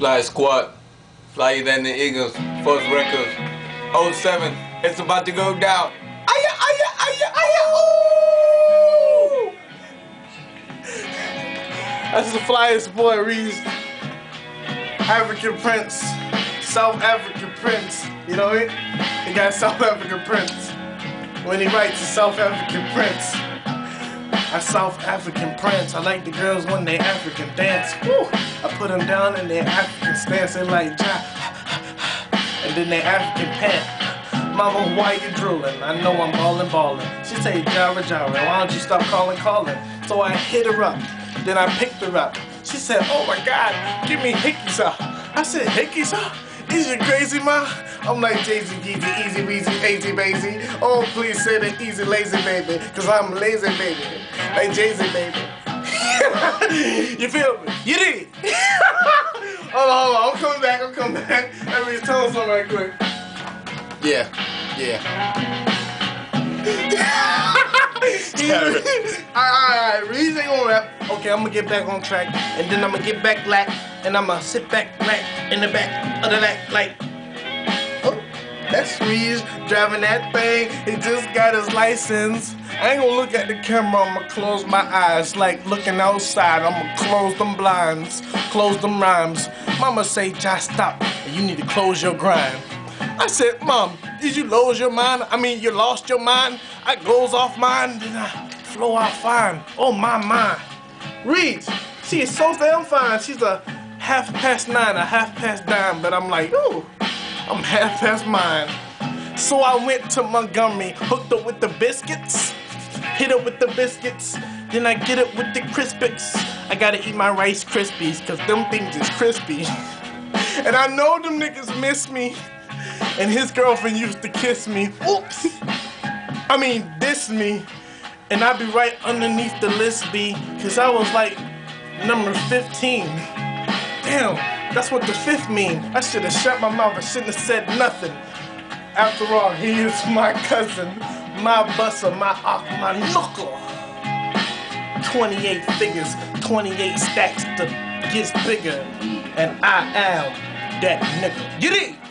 Fly Squad, Flyer than the Eagles, First Records, 07. It's about to go down. Aya, aya, aya, aya, ooh! That's the flyest boy, Reese. African Prince. South African Prince. You know it? He got South African Prince. When he writes, a South African Prince. A South African Prince. I like the girls when they African dance. Woo! Put them down in their African stance. They like ja. And then they African pant. Mama, why you drooling? I know I'm ballin' ballin'. She say, Jara Jara, why don't you stop calling calling? So I hit her up. Then I picked her up. She said, oh my God, give me hickeys up. I said, hickeys up? Is you crazy, ma? I'm like Jay-Z, Jeezy, Easy Weezy, Easy Bazy. Oh, please say the easy lazy baby, cause I'm lazy baby. Like Jay-Z baby. you feel me? You did. hold on, hold on. I'm coming back, I'm coming back. Let me tell him something right quick. Yeah, yeah. alright, alright, alright. Reese ain't gonna rap. Okay, I'm gonna get back on track, and then I'm gonna get back black, and I'm gonna sit back black in the back of the back, like. Oh, that's Reese driving that thing. He just got his license. I ain't gonna look at the camera, I'm gonna close my eyes, like looking outside. I'm gonna close them blinds, close them rhymes. Mama say, just stop, and you need to close your grind. I said, Mom, did you lose your mind? I mean, you lost your mind? I goes off mine, then I flow out fine. Oh, my mind. Reed, she is so damn fine. She's a half past nine, a half past dime, but I'm like, ooh, I'm half past mine. So I went to Montgomery, hooked up with the biscuits, hit up with the biscuits, then I get it with the Crispix. I gotta eat my Rice Krispies, cause them things is crispy. and I know them niggas miss me and his girlfriend used to kiss me. Oops. I mean, diss me. And I'd be right underneath the list B, cause I was like number 15. Damn, that's what the fifth mean. I should have shut my mouth, I shouldn't have said nothing. After all, he is my cousin, my busser, my off, my knuckle. 28 figures, 28 stacks, the gets bigger, and I am that nigga. Get it?